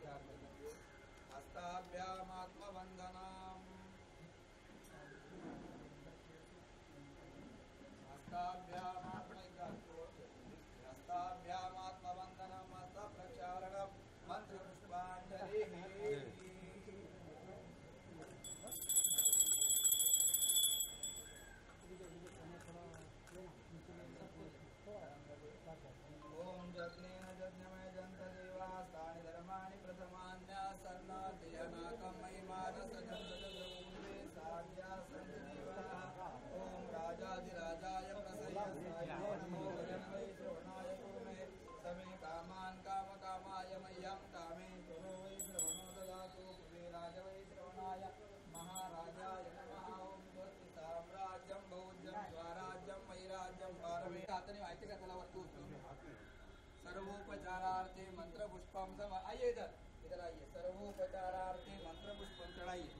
हस्ताभ्यामात्मवन्दनाम् हस्ताभ्यामात्मवन्दनम् ॐ राजाधिराजाय प्रसय्यसाय वै श्रवणाय कुर्मे समे कामान् कामकामाय कामे वै श्रवणो ददातु कुबेराज वै श्रवणाय महाराजाय नमः ॐ स्वस्ति साम्राज्यं भौज्यं स्वराज्यं वैराज्यं पारमे हाताने माहिती का सर्वोपचारार्थे मंत्र पुष्पम सम आइए इधर इधर आइए सर्वोपचारार्थे मंत्र पुष्पम चढ़ाइए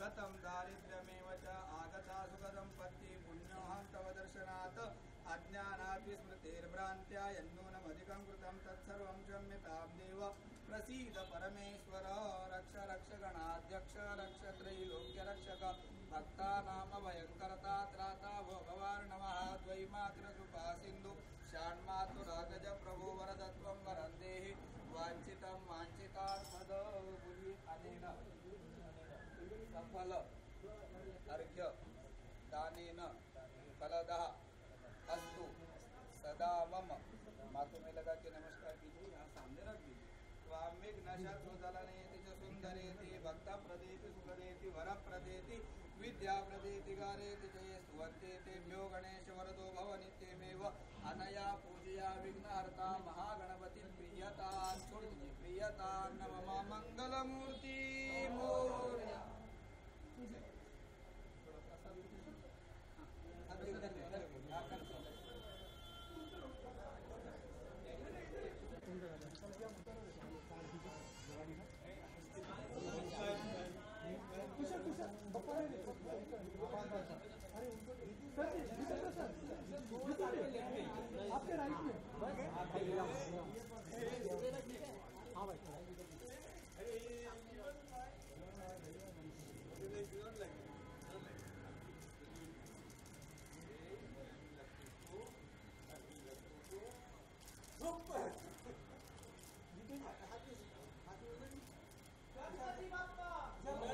गतं दारिद्र्यमेव च आगता सुगतं पत्ति पुण्योऽहं तव दर्शनात् अज्ञानात् विस्मृतेर्भ्रान्त्या यन्नूनमधिकं कृतं तत्सर्वं क्षम्यतां देव प्रसीद परमेश्वर, रक्ष रक्ष गणाध्यक्ष रक्ष त्रैलोक्य रक्षक भक्तानामभयङ्करता, त्राता भो भवान् नमः द्वैमातृकृपा सिन्धु षाण्मातुरागज सफल अर्घ्य, दानेन, फलदः, अस्तु, सदा मम। माथों में लगा के नमस्कार कीजिए, यहाँ सामने रख दीजिए। स्वामिक नशा सुदलनेति च सुन्दरेति, भक्त प्रदेति सुखदेति वर प्रदेति विद्या प्रदेति गारेति च ये स्तुवन्ते तेभ्यो गणेश वरदो भव नित्यमेव। अनया पूजया विघ्नहर्ता महागणपति प्रियता प्रियता नम मंगलमूर्ति मोरया थोड़ा प्रसाद दीजिए। हाँ, हाथ इधर दे, इधर दे, हाथ कर दो। आपके राइट में। हाँ भाई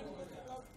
किशोर